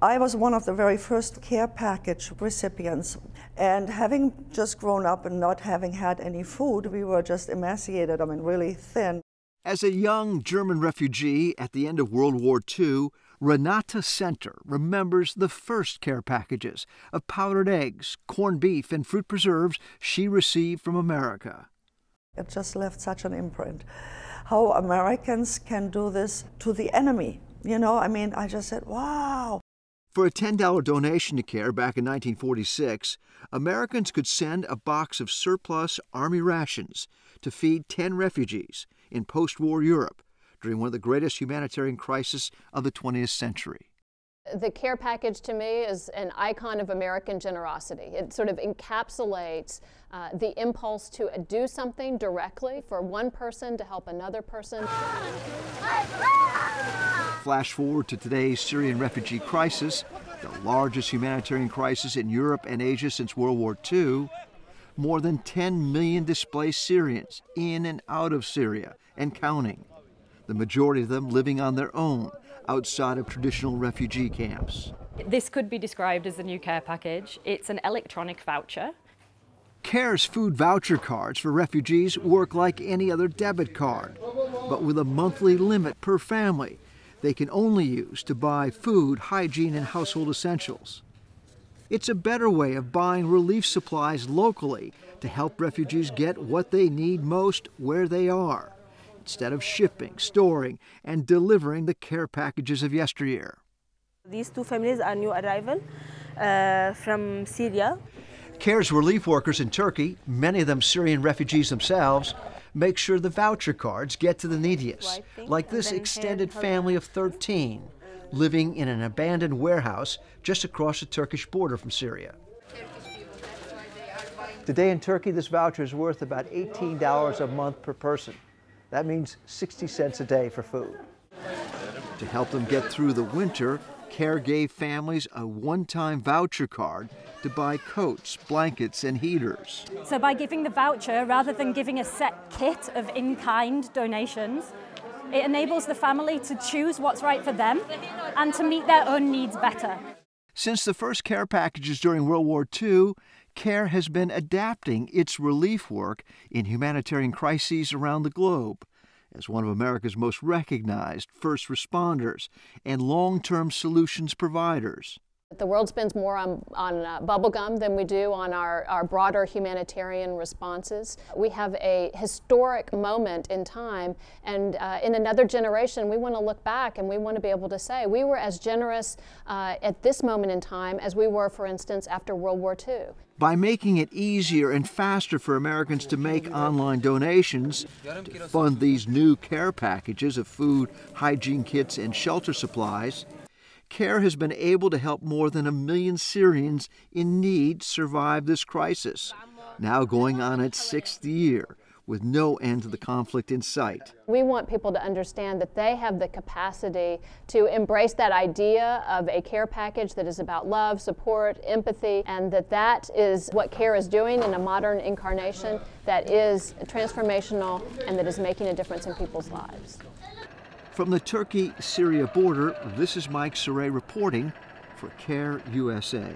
I was one of the very first care package recipients, and having just grown up and not having had any food, we were just emaciated, I mean, really thin. As a young German refugee at the end of World War II, Renata Senter remembers the first care packages of powdered eggs, corned beef, and fruit preserves she received from America. It just left such an imprint. How Americans can do this to the enemy. You know, I mean, I just said, wow. For a $10 donation to CARE back in 1946, Americans could send a box of surplus Army rations to feed 10 refugees in post war Europe during one of the greatest humanitarian crises of the 20th century. The care package to me is an icon of American generosity. It sort of encapsulates uh, the impulse to do something directly for one person to help another person. Flash forward to today's Syrian refugee crisis, the largest humanitarian crisis in Europe and Asia since World War II. More than 10 million displaced Syrians in and out of Syria and counting the majority of them living on their own outside of traditional refugee camps. This could be described as the new care package. It's an electronic voucher. CARE's food voucher cards for refugees work like any other debit card, but with a monthly limit per family they can only use to buy food, hygiene, and household essentials. It's a better way of buying relief supplies locally to help refugees get what they need most where they are instead of shipping, storing, and delivering the care packages of yesteryear. These two families are new arrival uh, from Syria. CARE's relief workers in Turkey, many of them Syrian refugees themselves, make sure the voucher cards get to the neediest, like this extended family of 13 living in an abandoned warehouse just across the Turkish border from Syria. Today in Turkey, this voucher is worth about $18 a month per person. That means 60 cents a day for food. To help them get through the winter, CARE gave families a one time voucher card to buy coats, blankets, and heaters. So, by giving the voucher rather than giving a set kit of in kind donations, it enables the family to choose what's right for them and to meet their own needs better. Since the first care packages during World War II, CARE has been adapting its relief work in humanitarian crises around the globe as one of America's most recognized first responders and long term solutions providers. The world spends more on, on uh, bubblegum than we do on our, our broader humanitarian responses. We have a historic moment in time, and uh, in another generation, we want to look back and we want to be able to say we were as generous uh, at this moment in time as we were, for instance, after World War II. By making it easier and faster for Americans to make online donations to fund these new care packages of food, hygiene kits, and shelter supplies, CARE has been able to help more than a million Syrians in need survive this crisis, now going on its sixth year with no end to the conflict in sight. We want people to understand that they have the capacity to embrace that idea of a care package that is about love, support, empathy, and that that is what CARE is doing in a modern incarnation that is transformational and that is making a difference in people's lives. From the Turkey Syria border, this is Mike Cerre reporting for CARE USA.